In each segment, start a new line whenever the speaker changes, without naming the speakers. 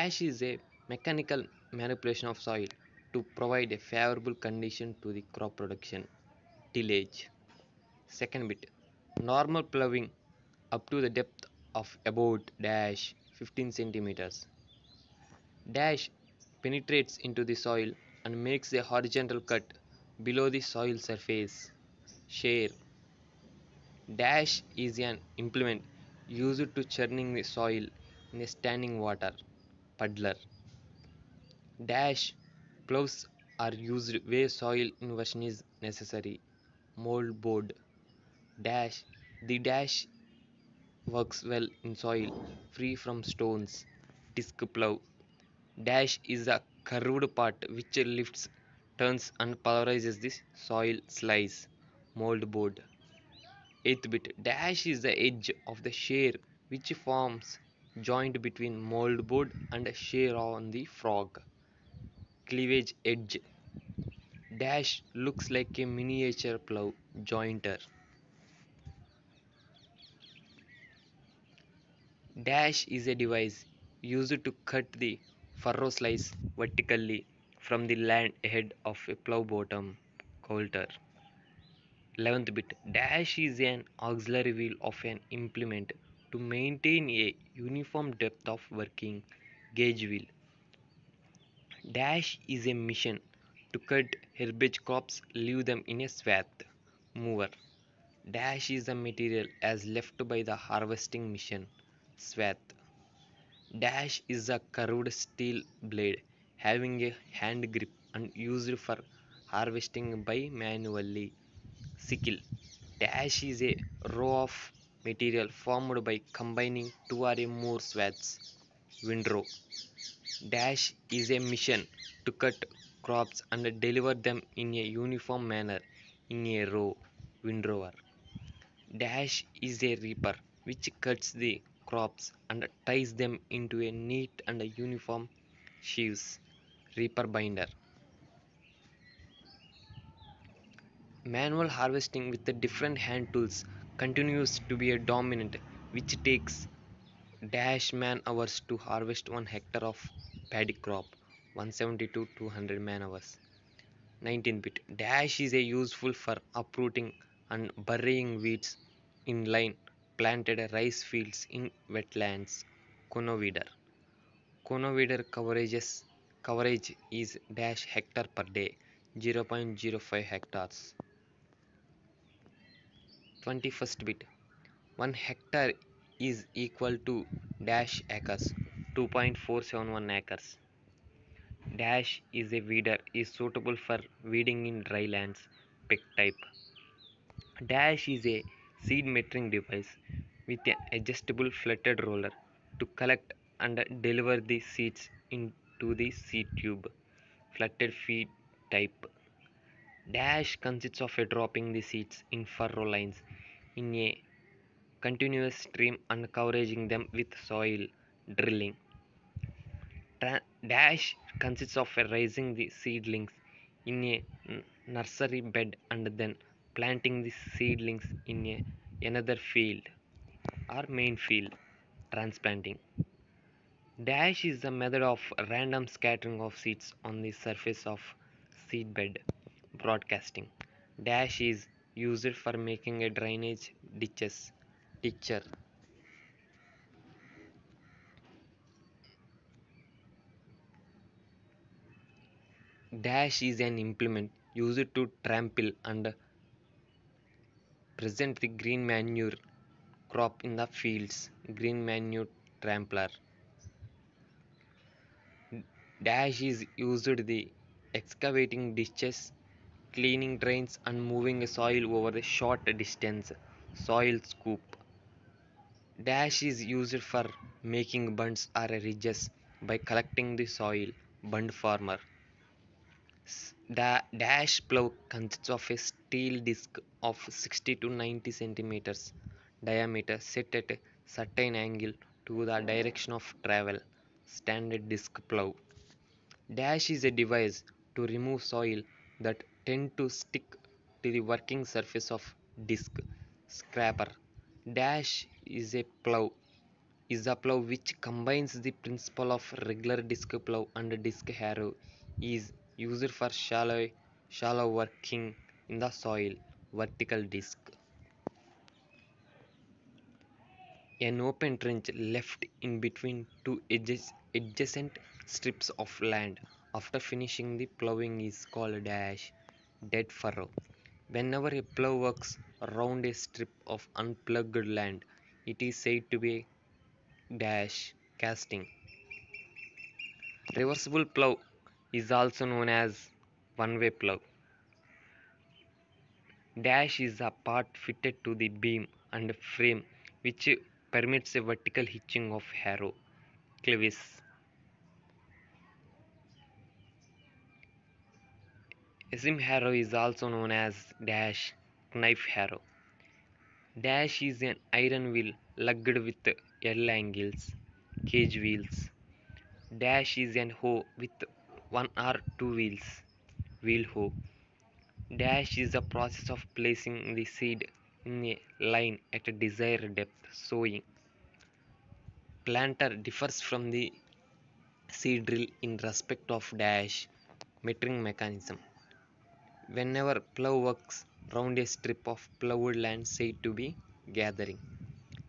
Dash is a mechanical manipulation of soil to provide a favorable condition to the crop production. Tillage. Second bit. Normal plowing up to the depth of about dash 15 centimeters. Dash penetrates into the soil and makes a horizontal cut below the soil surface. Share. Dash is an implement used to churning the soil in a standing water. Puddler. Dash plows are used where soil inversion is necessary. Mold board. Dash. The dash works well in soil free from stones. Disc plow. Dash is a curved part which lifts, turns and pulverizes the soil slice. Mold board. Eighth bit. Dash is the edge of the share which forms joint between mold board and share on the frog. Cleavage edge. Dash looks like a miniature plow jointer. Dash is a device used to cut the furrow slice vertically from the land ahead of a plow bottom coulter. 11th bit dash is an auxiliary wheel of an implement to maintain a uniform depth of working gauge wheel. Dash is a mission to cut herbage crops, leave them in a swath. Mower. Dash is the material as left by the harvesting mission. Swath. Dash is a curved steel blade having a hand grip and used for harvesting by manually. Sickle. Dash is a row of material formed by combining two or more swaths. Windrow. Dash is a mission to cut crops and deliver them in a uniform manner in a row. Windrower. Dash is a reaper which cuts the crops and ties them into a neat and uniform sheaves. Reaper binder. Manual harvesting with the different hand tools continues to be a dominant which takes dash man hours to harvest 1 hectare of paddy crop 170 to 200 man hours. 19 bit. Dash is a useful for uprooting and burying weeds in line planted rice fields in wetlands. Conoweeder conoweeder coverages coverage is dash hectare per day 0.05 hectares 21st bit. 1 hectare is equal to dash acres 2.471 acres. Dash is a weeder is suitable for weeding in dry lands pick type. Dash is a seed metering device with an adjustable fluted roller to collect and deliver the seeds into the seed tube. Fluted feed type dash consists of a dropping the seeds in furrow lines in a continuous stream and covering them with soil drilling. Tra- dash consists of raising the seedlings in a nursery bed and then planting the seedlings in a, another field or main field transplanting. Dash is the method of random scattering of seeds on the surface of seedbed broadcasting. Dash is used for making a drainage ditches ditcher. Dash is an implement used to trample and present the green manure crop in the fields. Green manure trampler. Dash is used the excavating ditches cleaning drains and moving soil over a short distance. Soil scoop. Dash is used for making bunds or ridges by collecting the soil bund former the dash plow consists of a steel disc of 60 to 90 centimeters diameter set at a certain angle to the direction of travel. Standard disc plow. Dash is a device to remove soil that tend to stick to the working surface of disc scraper. Dash is a plow is a plow which combines the principle of regular disc plow and disc harrow is used for shallow shallow working in the soil vertical disc an open trench left in between two edges, adjacent strips of land. After finishing the plowing is called dash dead furrow whenever a plow works around a strip of unplowed land it is said to be dash casting. Reversible plow is also known as one way plow dash is a part fitted to the beam and frame which permits a vertical hitching of harrow clevis Acme harrow is also known as dash knife harrow. Dash is an iron wheel lugged with L angles, cage wheels. Dash is an hoe with one or two wheels, wheel hoe. Dash is the process of placing the seed in a line at a desired depth, sowing. Planter differs from the seed drill in respect of dash metering mechanism. Whenever plow works round a strip of plowed land said to be gathering,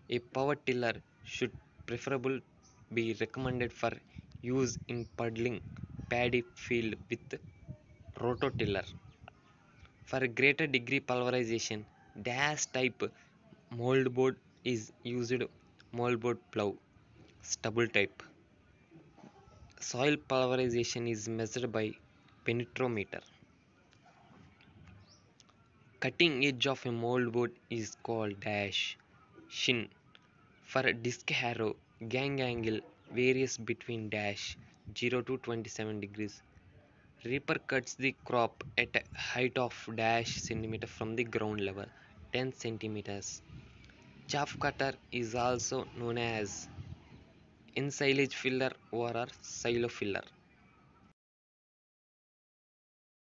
a power tiller should preferably be recommended for use in puddling paddy field with rototiller. For greater degree pulverization, dash type moldboard is used moldboard plow, stubble type. Soil pulverization is measured by penetrometer. Cutting edge of a moldboard is called dash shin. For a disc harrow, gang angle varies between dash 0 to 27 degrees. Reaper cuts the crop at a height of dash centimeter from the ground level 10 centimeters. Chaff cutter is also known as ensilage filler or silo filler.